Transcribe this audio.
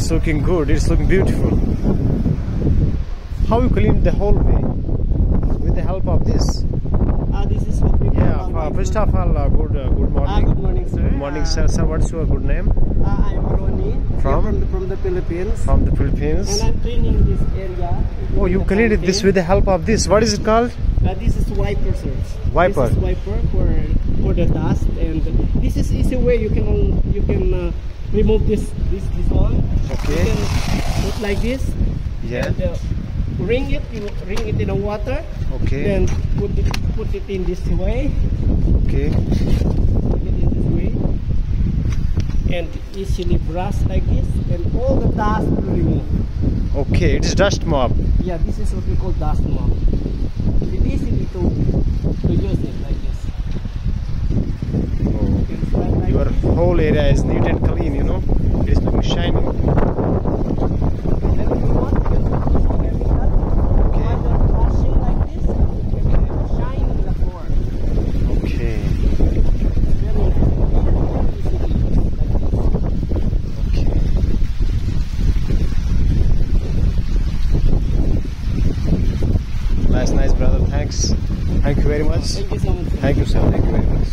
It's looking good. It's looking beautiful. How you clean the whole way? With the help of this? Uh, this is what we Yeah. uh, first of all, uh, good uh, good Ah, morning. good morning, sir. Good morning, Uh, sir. Sir, what's your good name? Uh, I'm Ronnie. From? From the, from the Philippines. From the philippines and I'm cleaning this area. Oh, you cleaned it this with the help of this. What is it called? Uh, this is wiper, sir. Wiper. This is wiper for for the dust, and this is easy way you can you can uh, remove this this this one. Okay. You can put like this. Yeah. And, uh, wring it. You wring it in the water. Okay. Then put it put it in this way. Okay. Put it in this way. And easily brush like this, and all the dust will remove. Okay. It is dust mop. Yeah, this is what we call dust mop. It's easy to to use it like this. Oh. You can spread like Your this. Whole area is neat and clean. You know. It is looking shiny. Then you want, you can put this chemical. Okay. While you're washing like this, you can shine the floor. Okay. Very nice. Very easy to use like this. Okay. Nice, nice, brother. Thanks. Thank you very much. Thank you so much. Thank you, sir. Thank you very much.